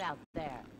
out there.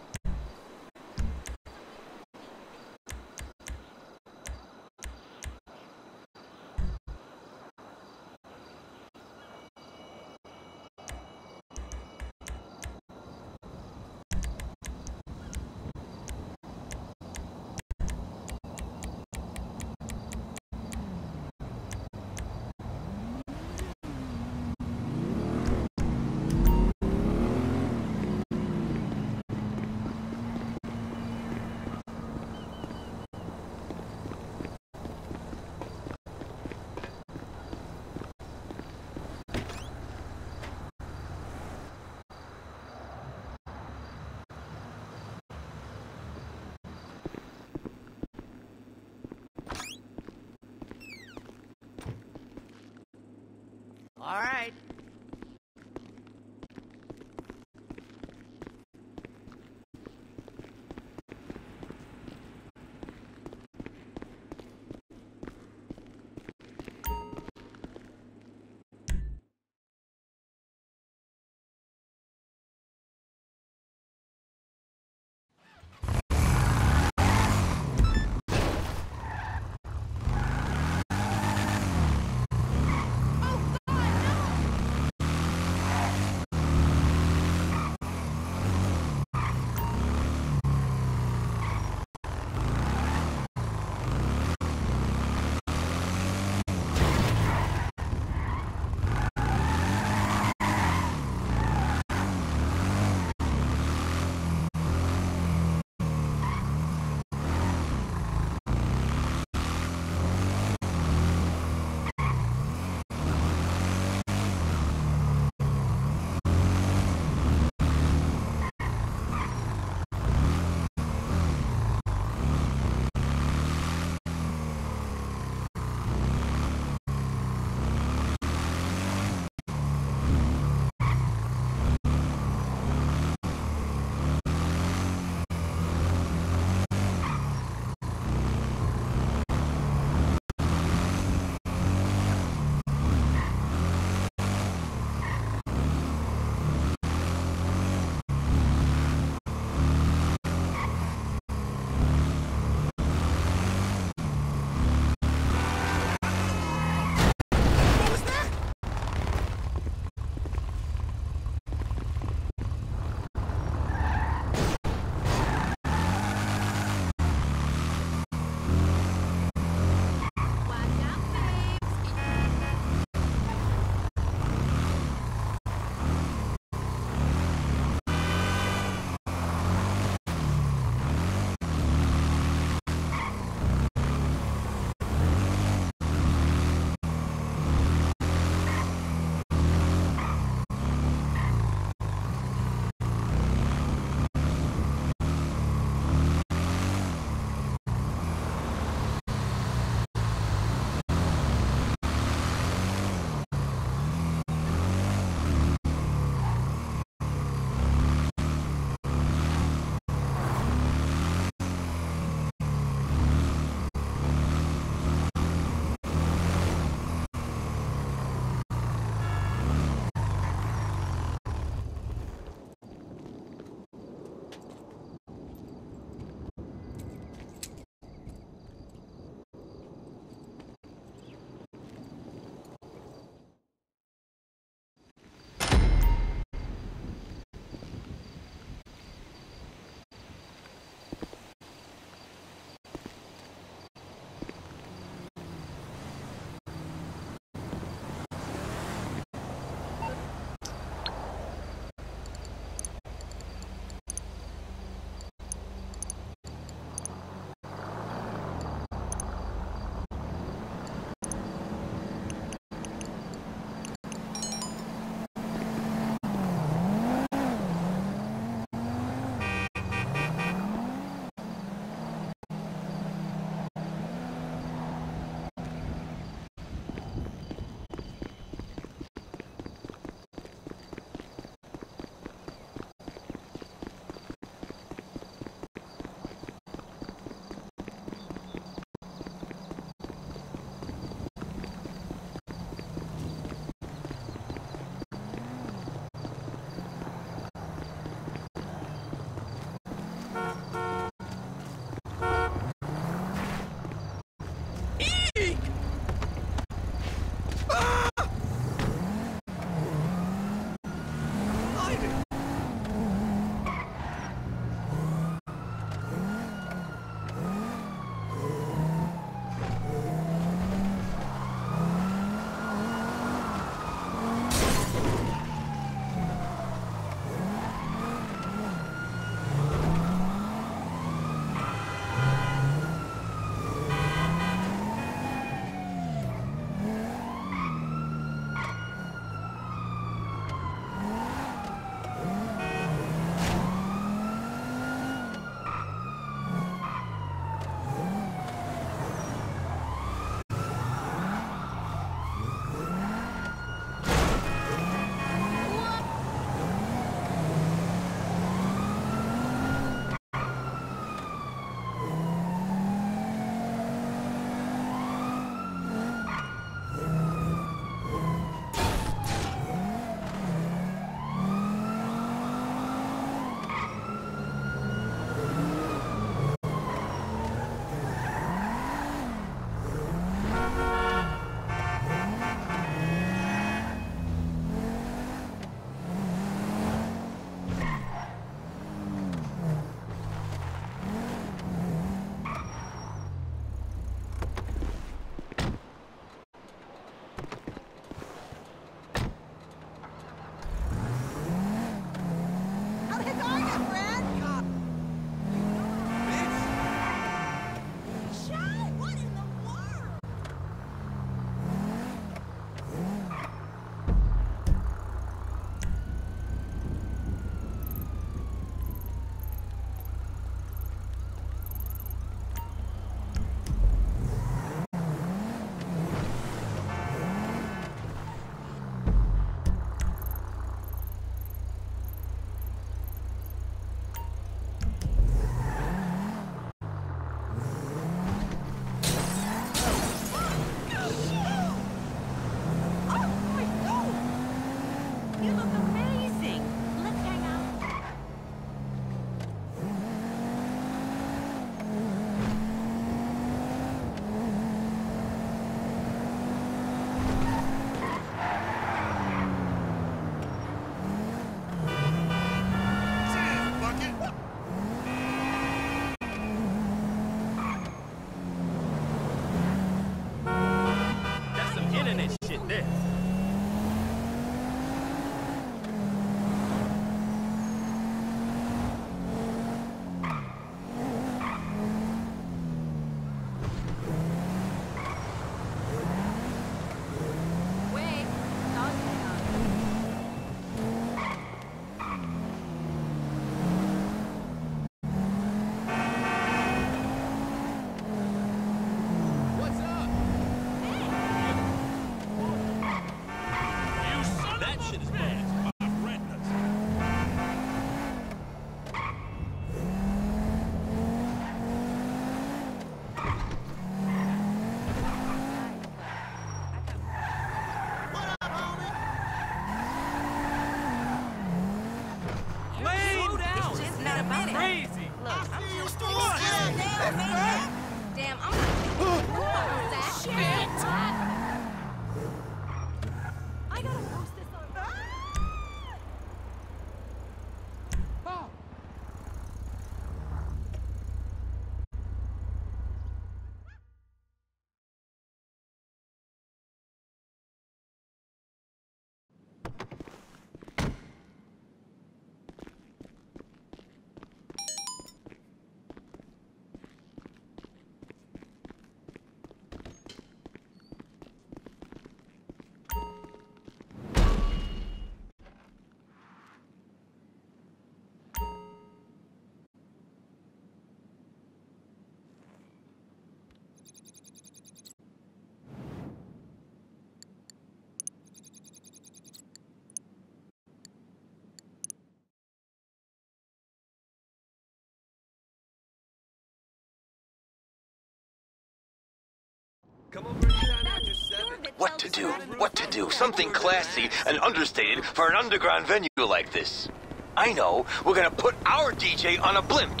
What to do? What to do? Something classy and understated for an underground venue like this. I know. We're gonna put our DJ on a blimp.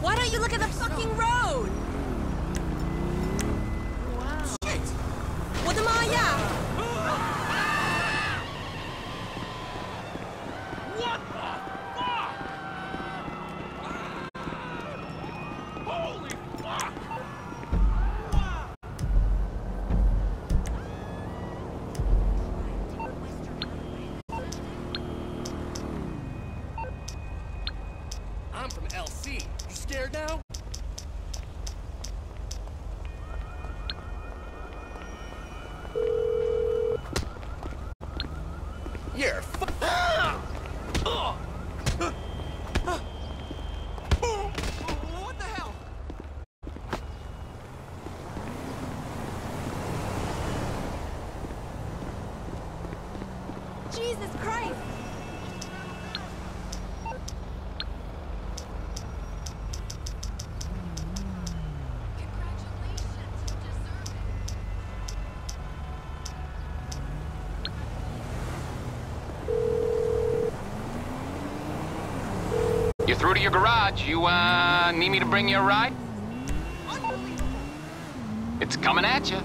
Why don't you look at the fucking road? Shit! 我的妈呀！ To your garage. You, uh, need me to bring you a ride? It's coming at you.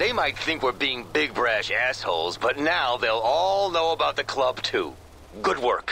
They might think we're being big brash assholes, but now they'll all know about the club too. Good work.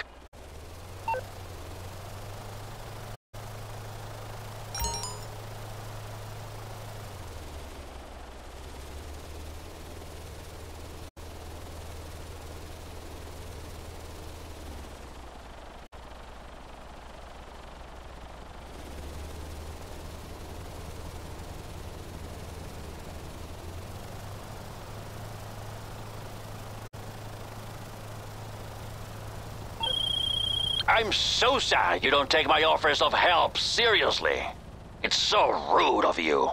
I'm so sad you don't take my offers of help seriously. It's so rude of you.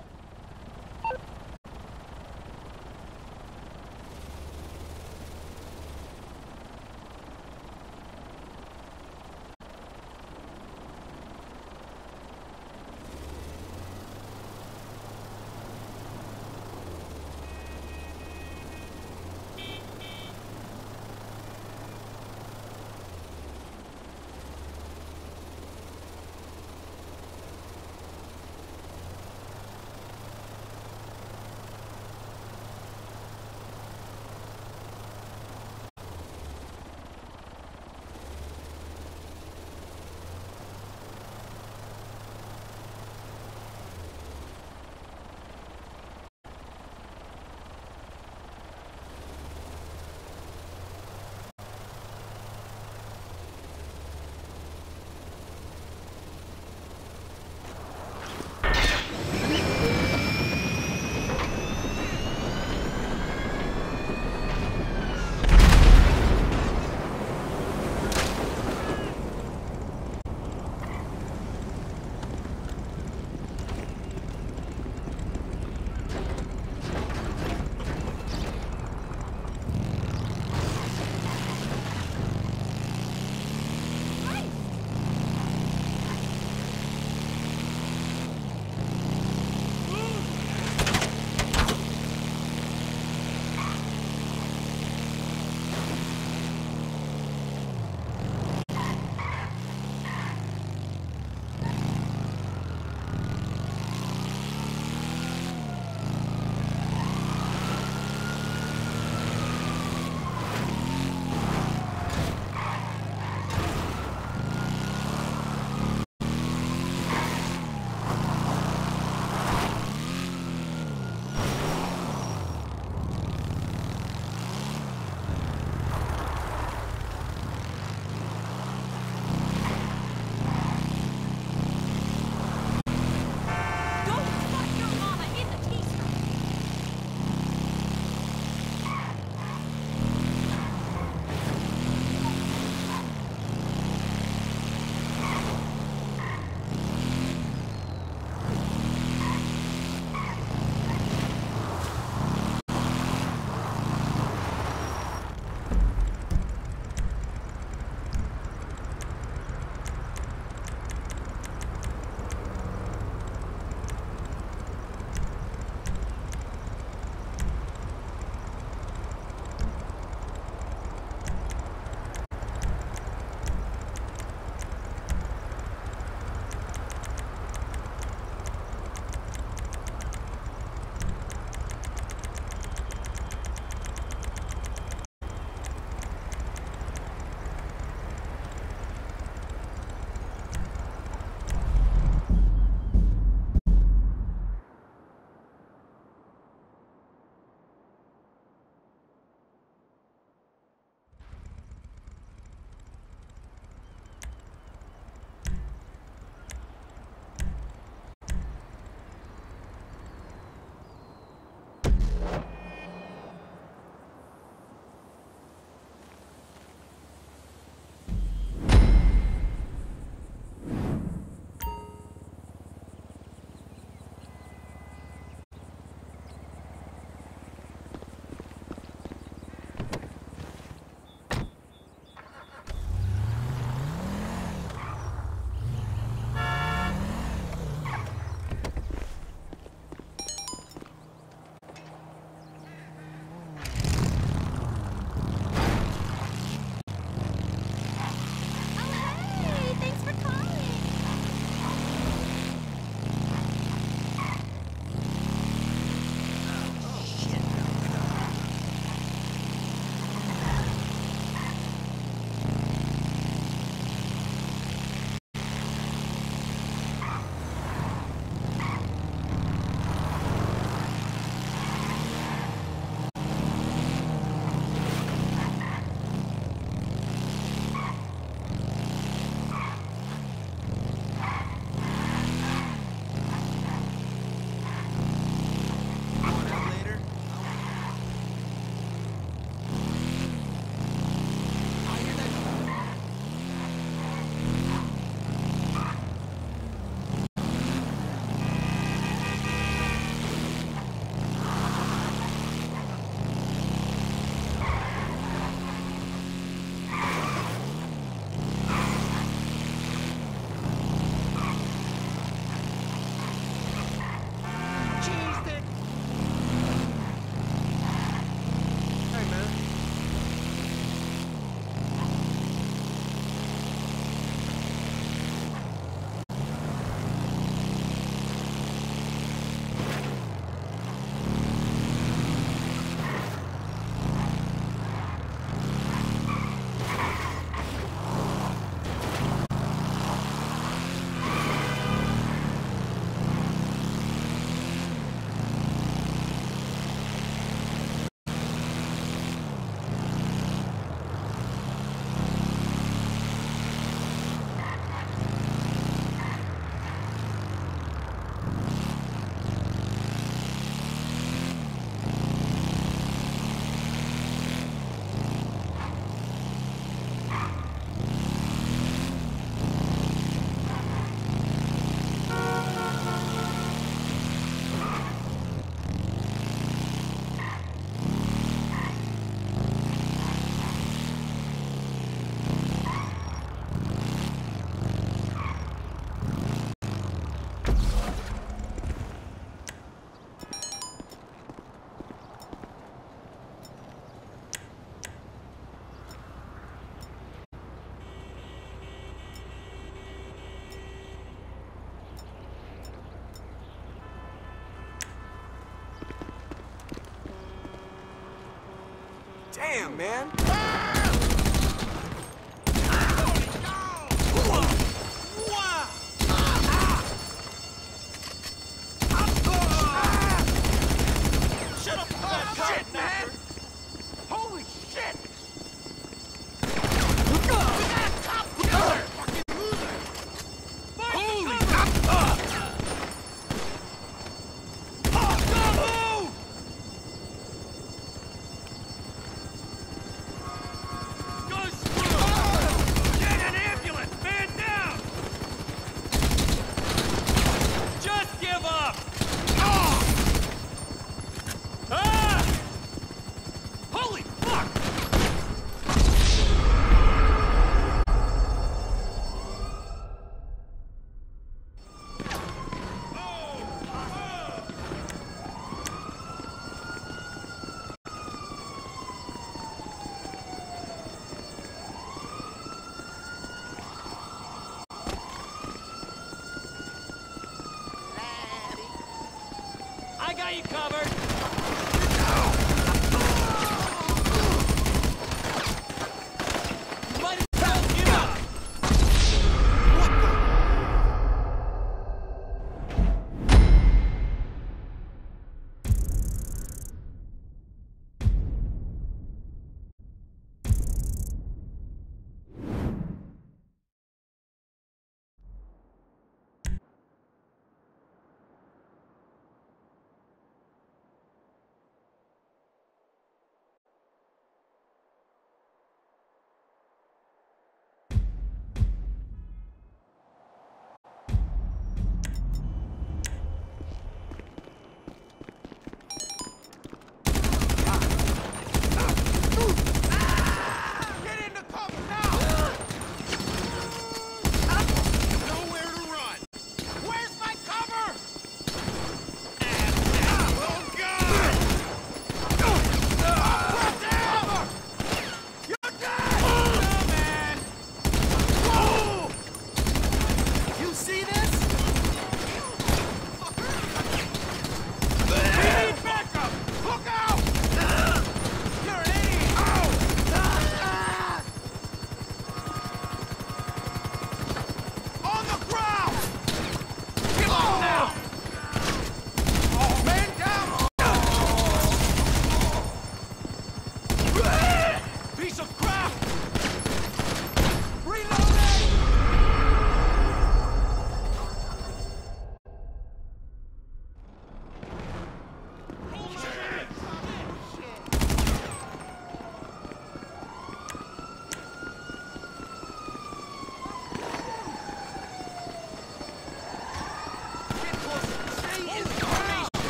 Man.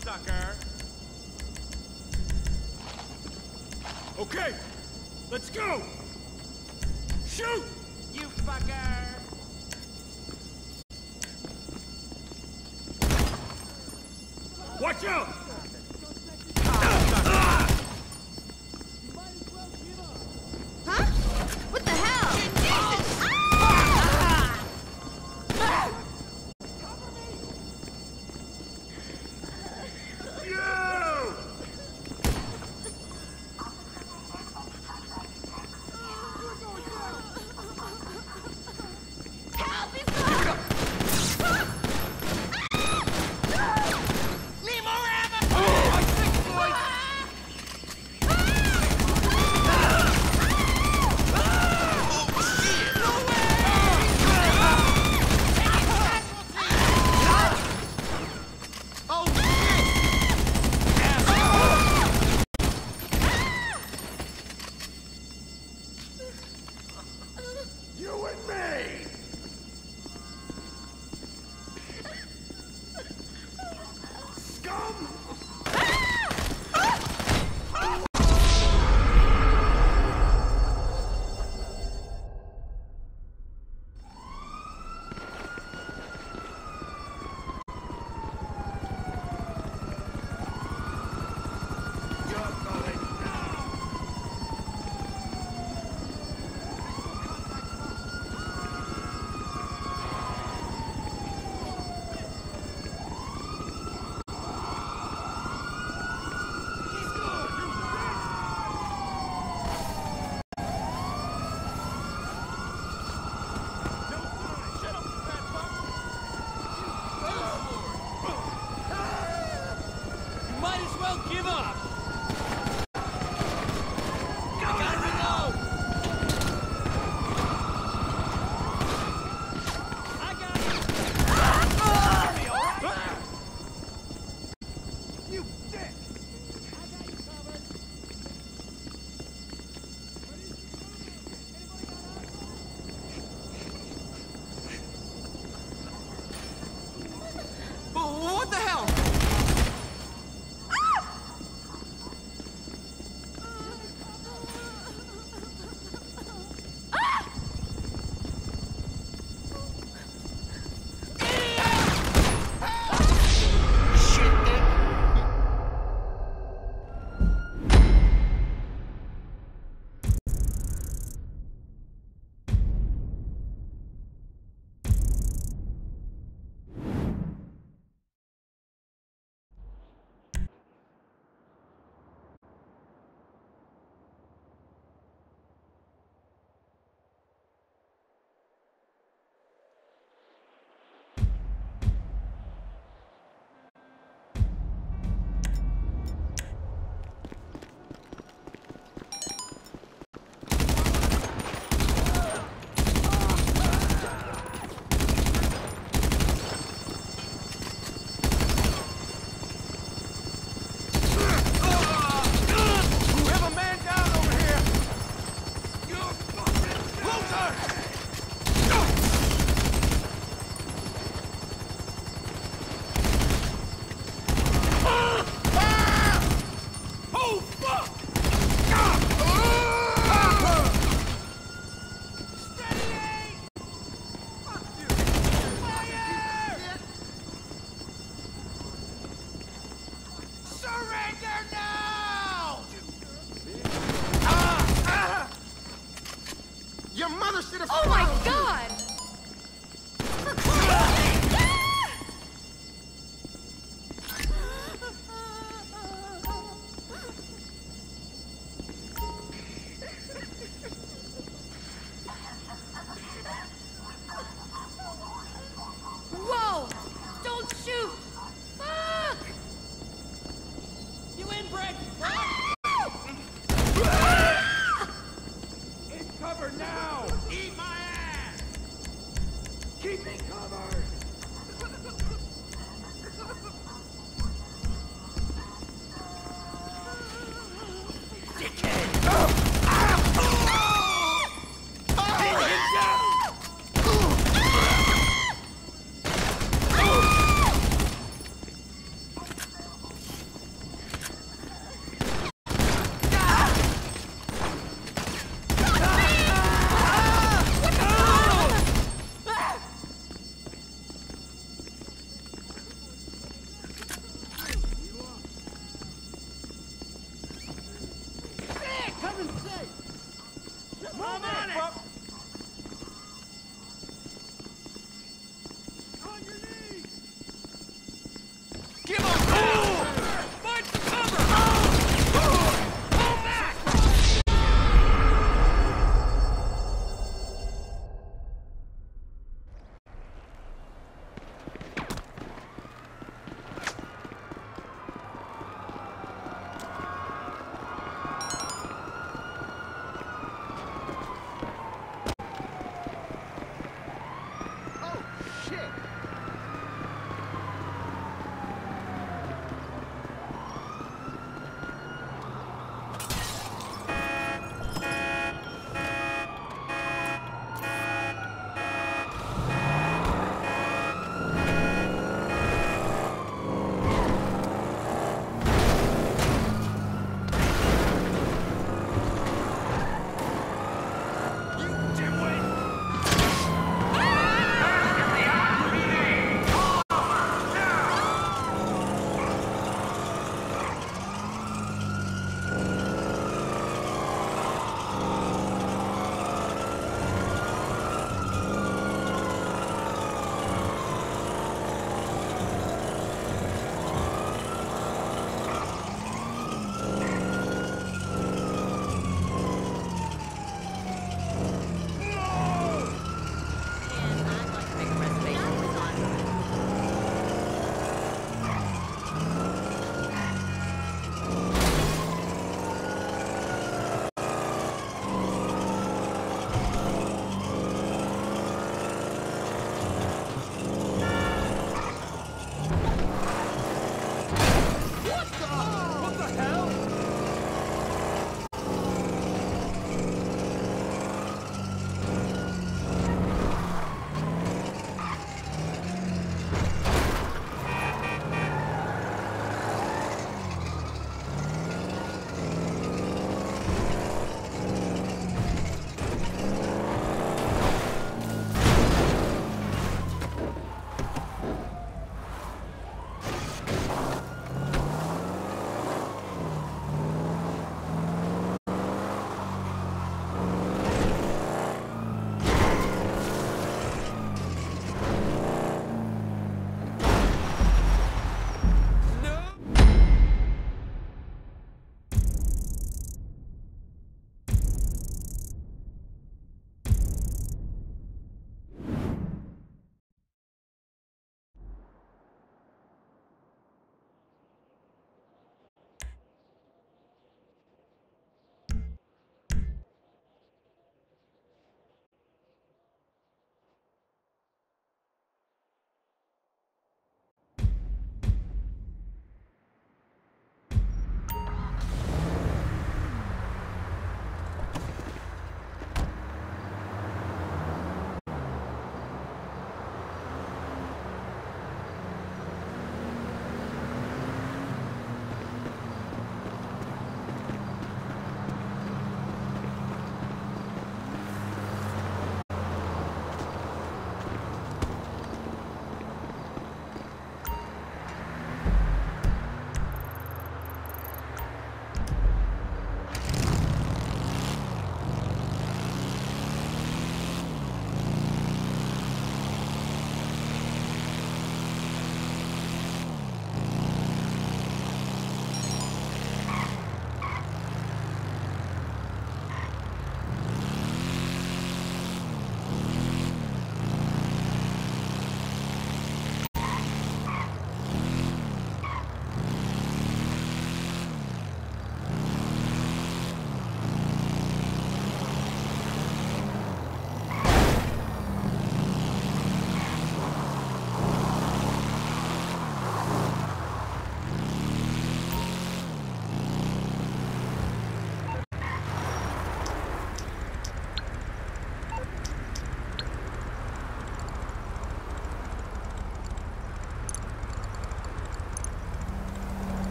Fucker! Okay, let's go! Shoot! You fucker! Watch out!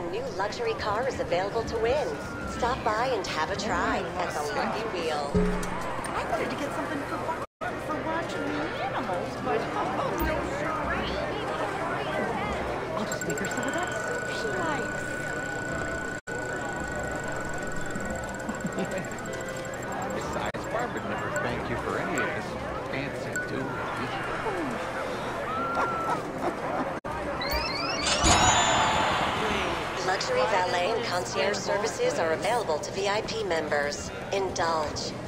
A new luxury car is available to win. Stop by and have a try at the Lucky Wheel. I wanted to get something for, concierge services are available to VIP members. Indulge.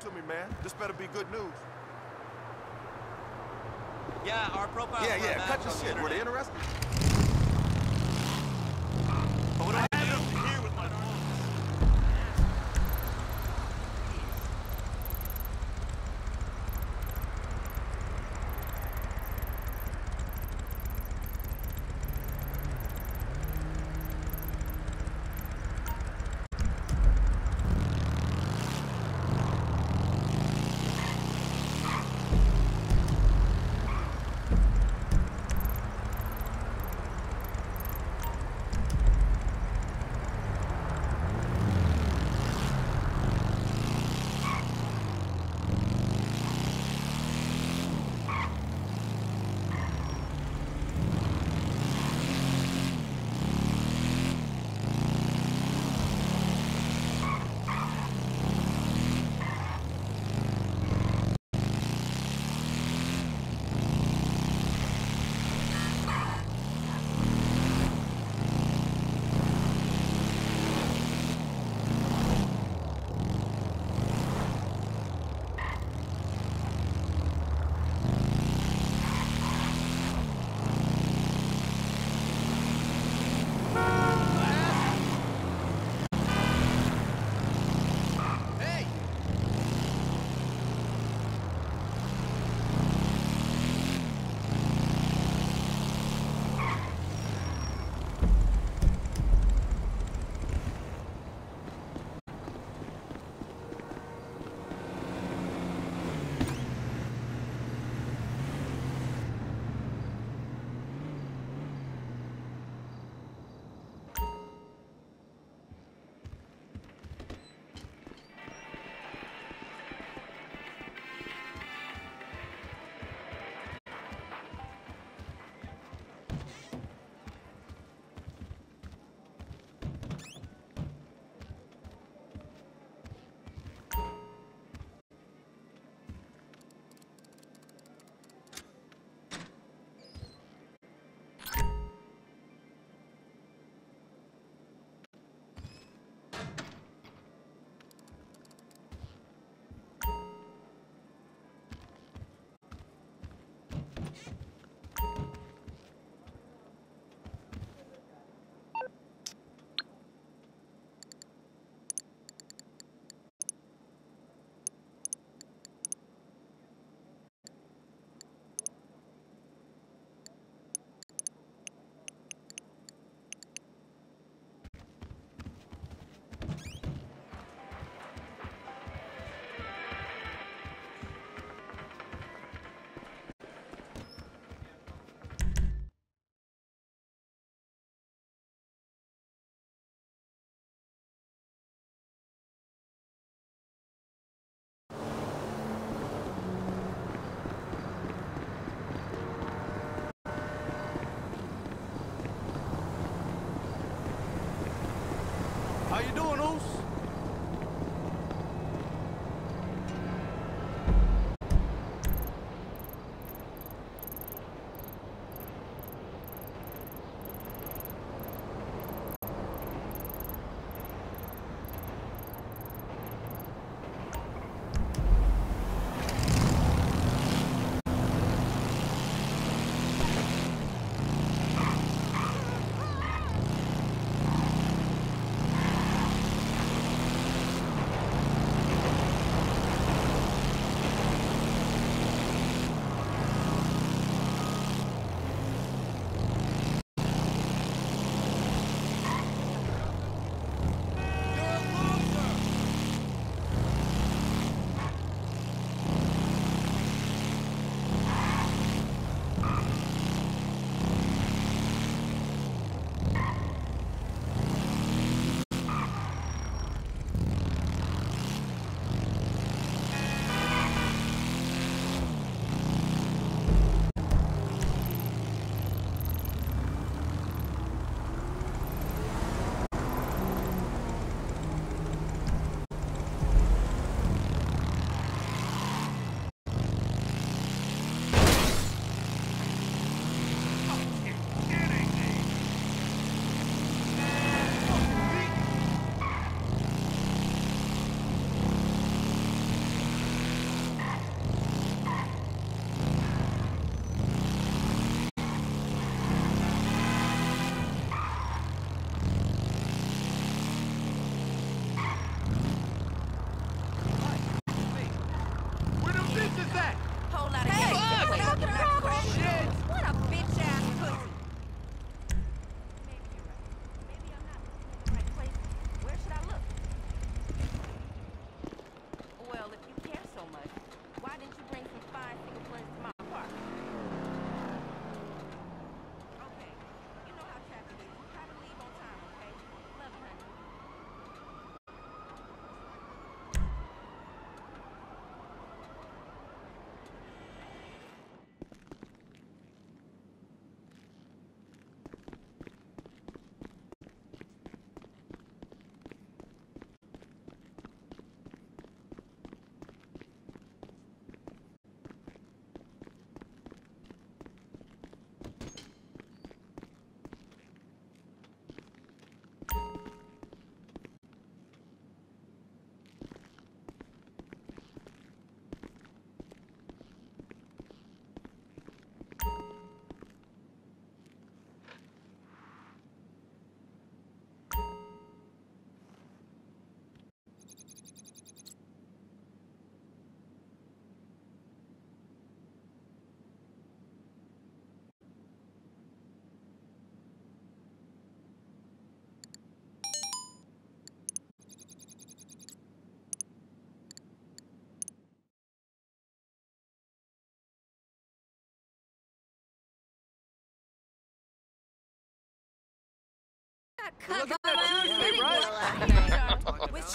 To me, man. This better be good news. Yeah, our profile. yeah, yeah. Cut your shit. Were they interested?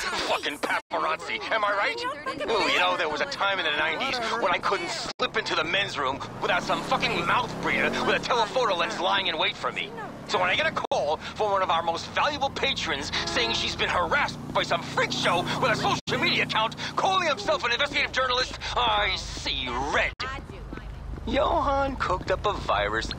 Fucking paparazzi, am I right? Ooh, you know, there was a time in the 90s when I couldn't slip into the men's room without some fucking mouth breather with a telephoto lens lying in wait for me. So when I get a call from one of our most valuable patrons saying she's been harassed by some freak show with a social media account calling himself an investigative journalist, I see red. Johan cooked up a virus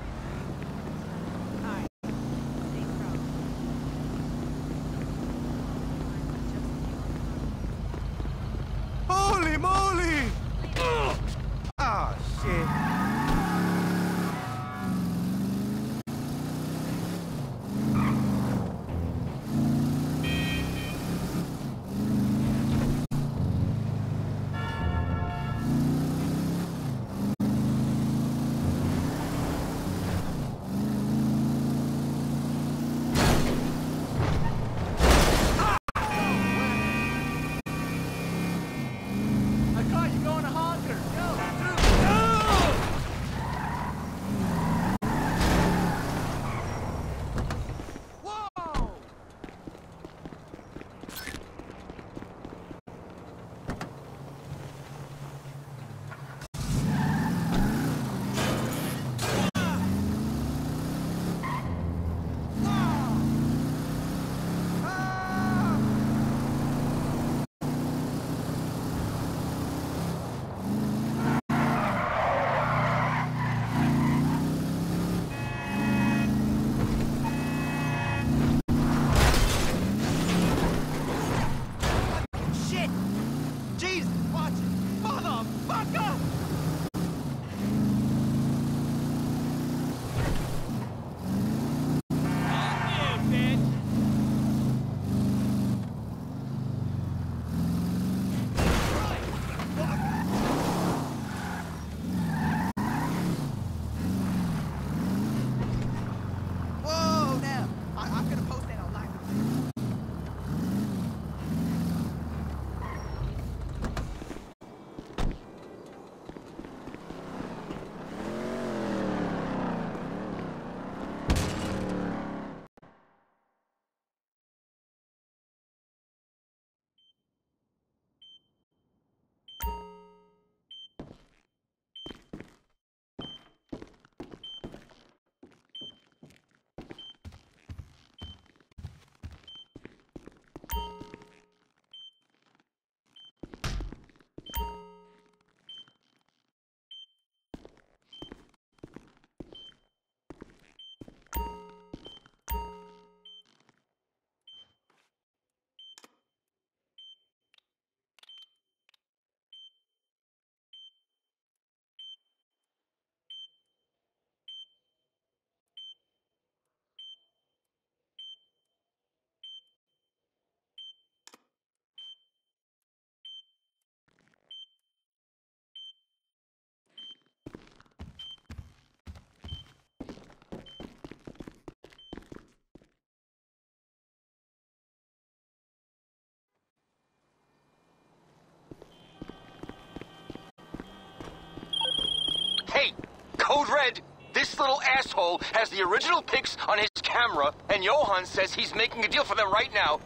Code Red, this little asshole has the original pics on his camera, and Johan says he's making a deal for them right now.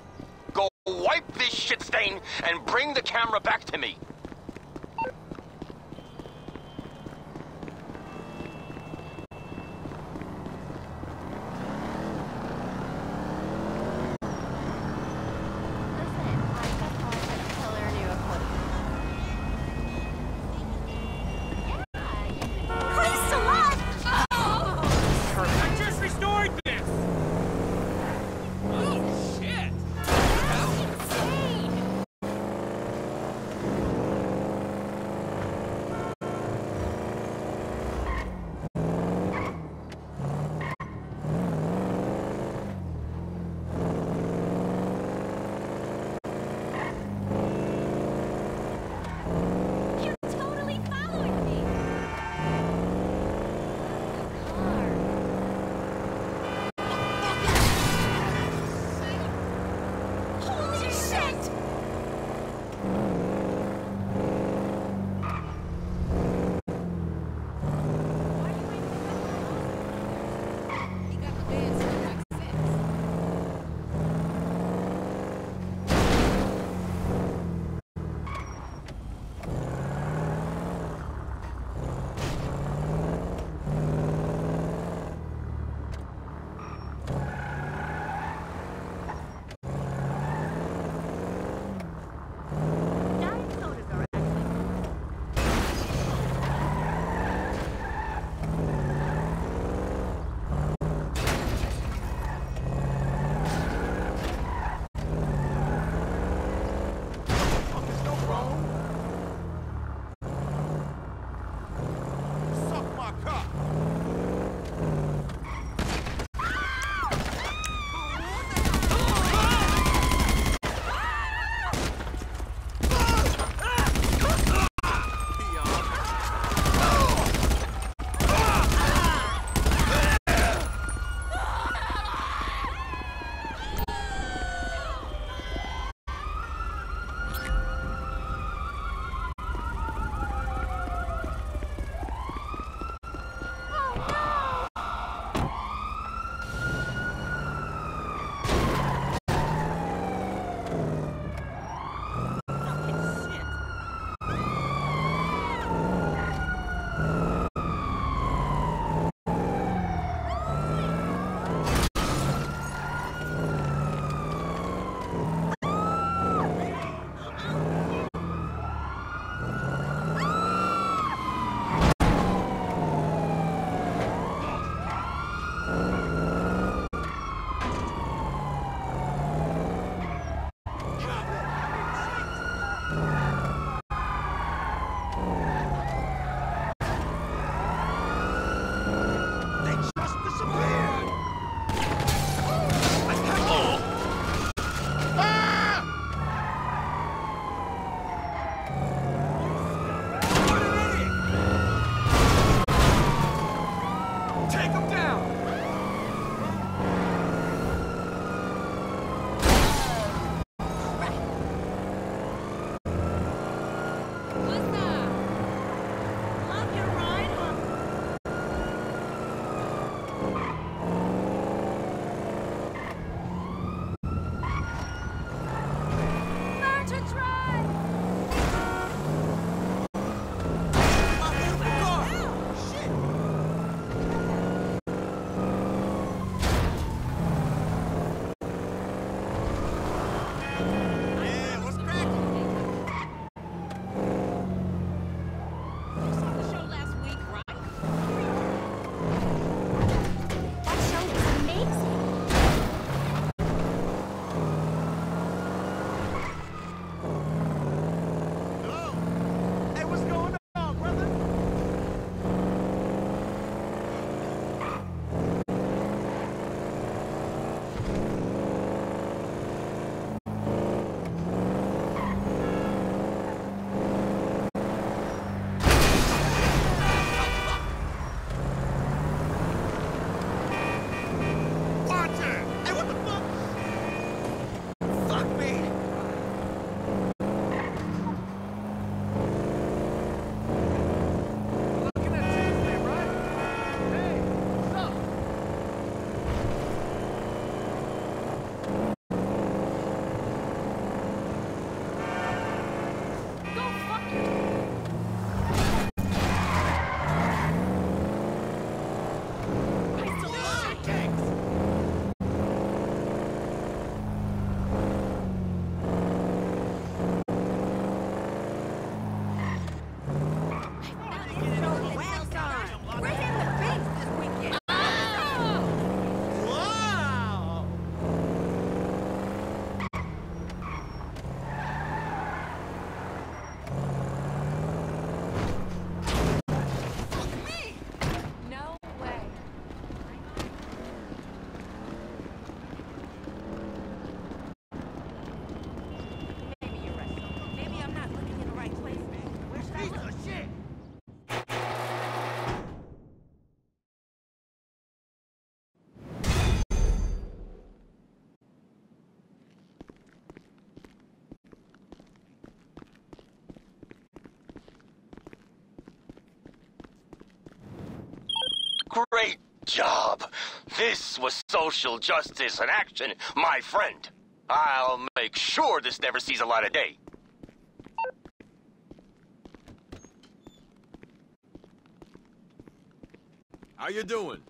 Go wipe this shit stain and bring the camera back to me. Job. This was social justice in action, my friend. I'll make sure this never sees a light of day. How you doing?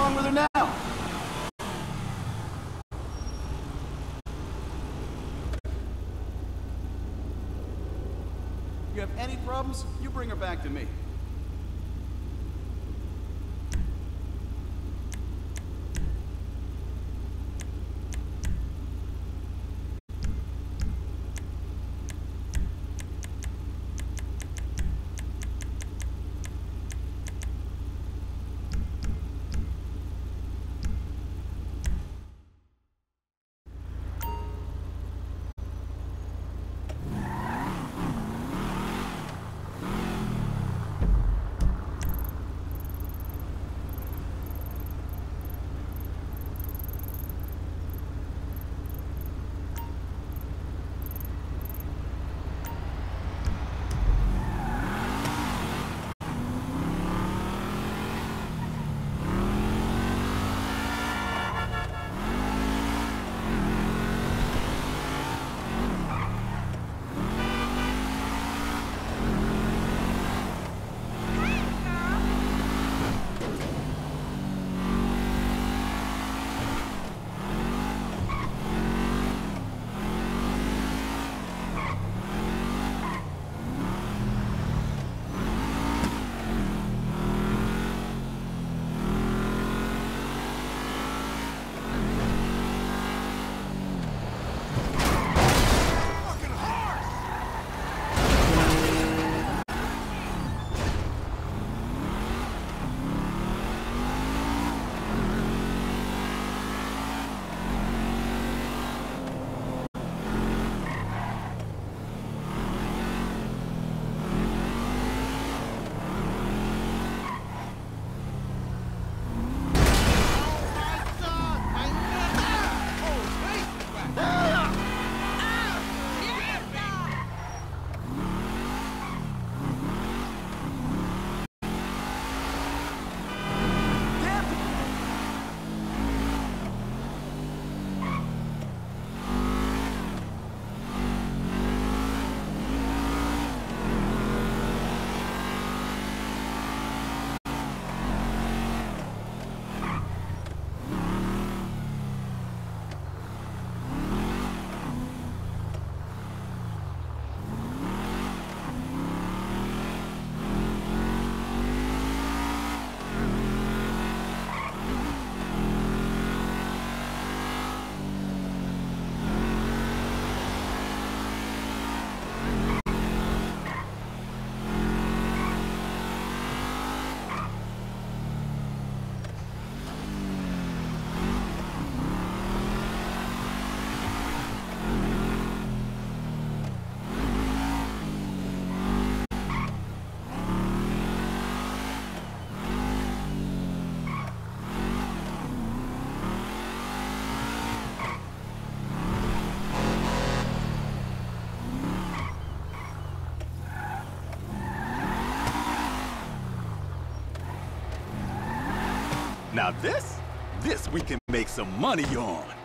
Wrong with her now? You have any problems, you bring her back to me. Now this, this we can make some money on.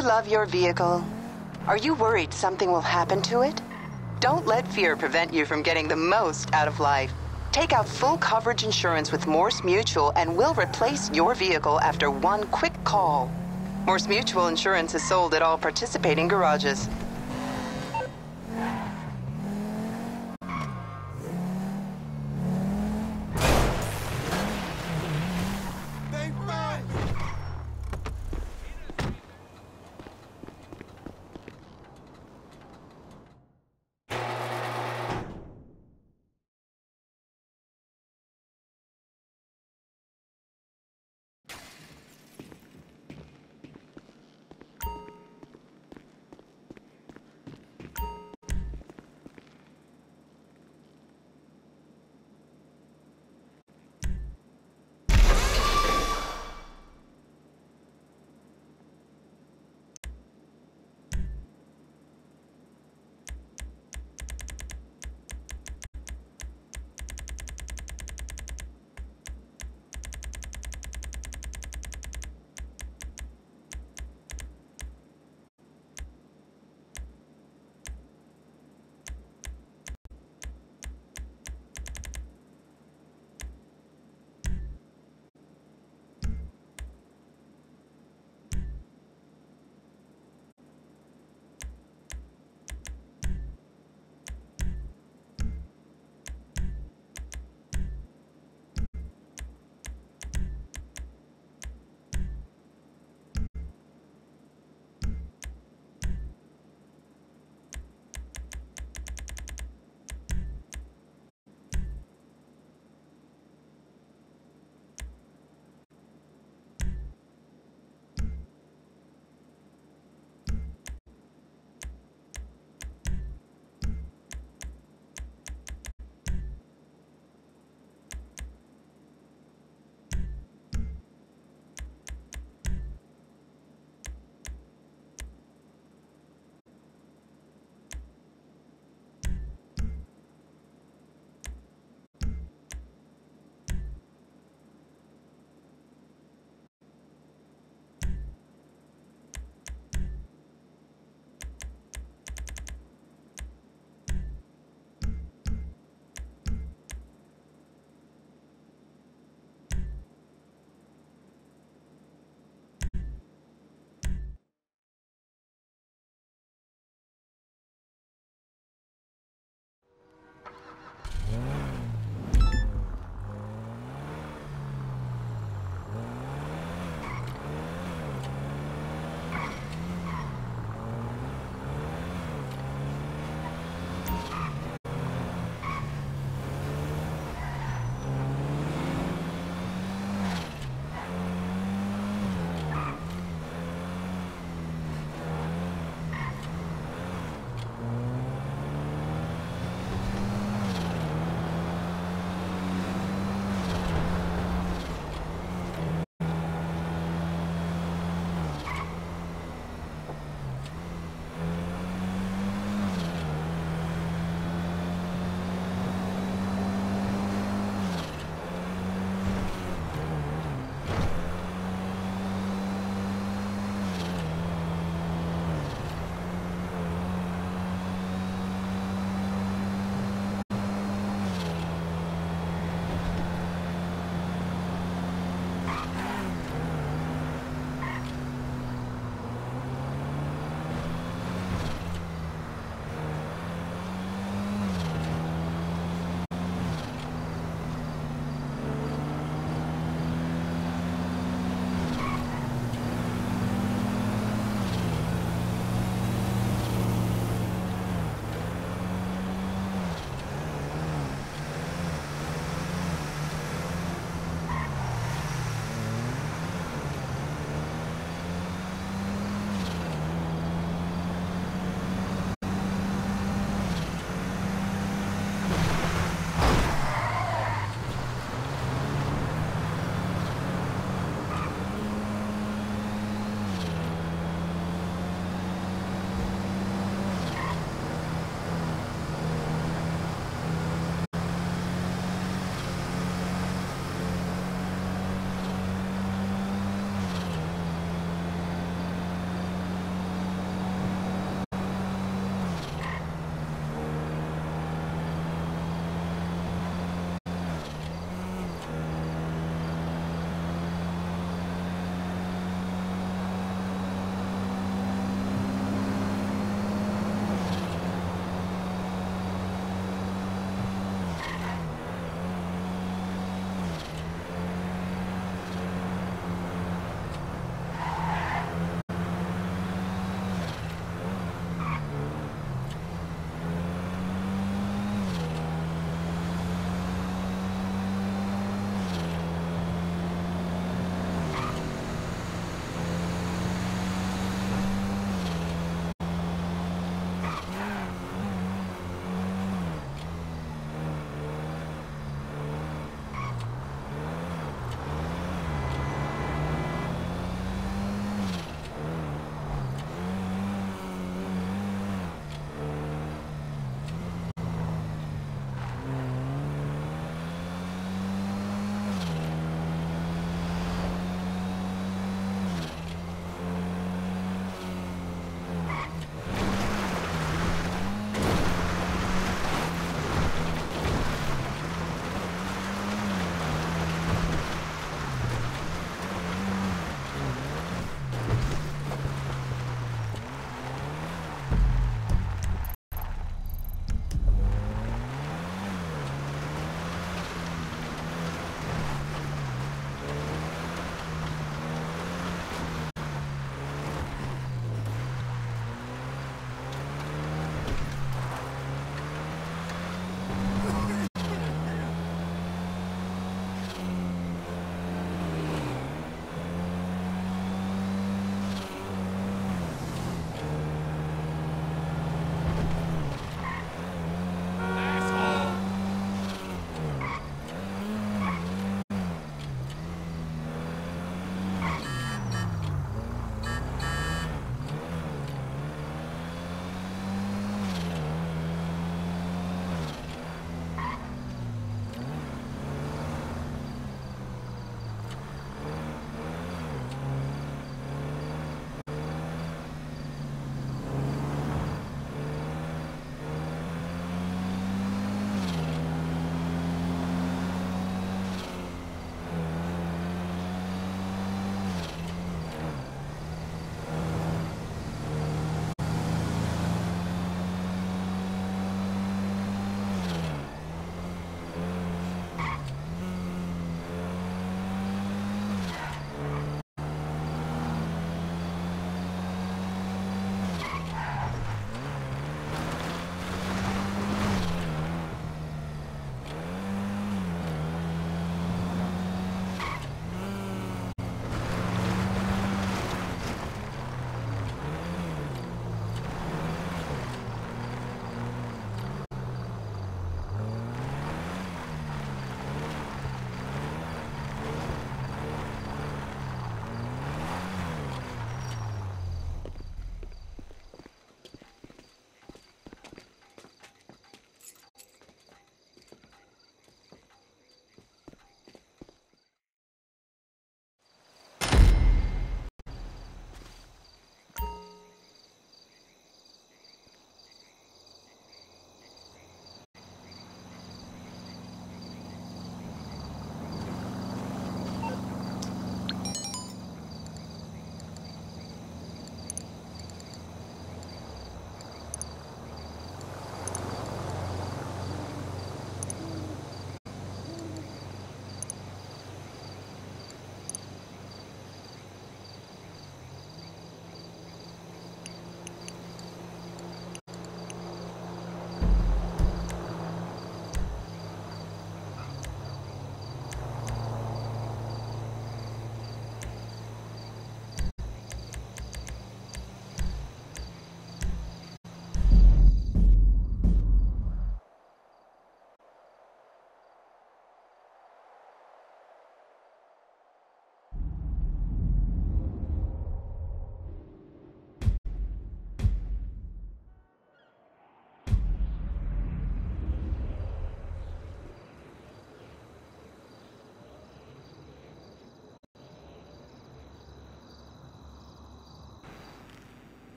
You love your vehicle? Are you worried something will happen to it? Don't let fear prevent you from getting the most out of life. Take out full coverage insurance with Mors Mutual and we'll replace your vehicle after one quick call. Mors Mutual Insurance is sold at all participating garages.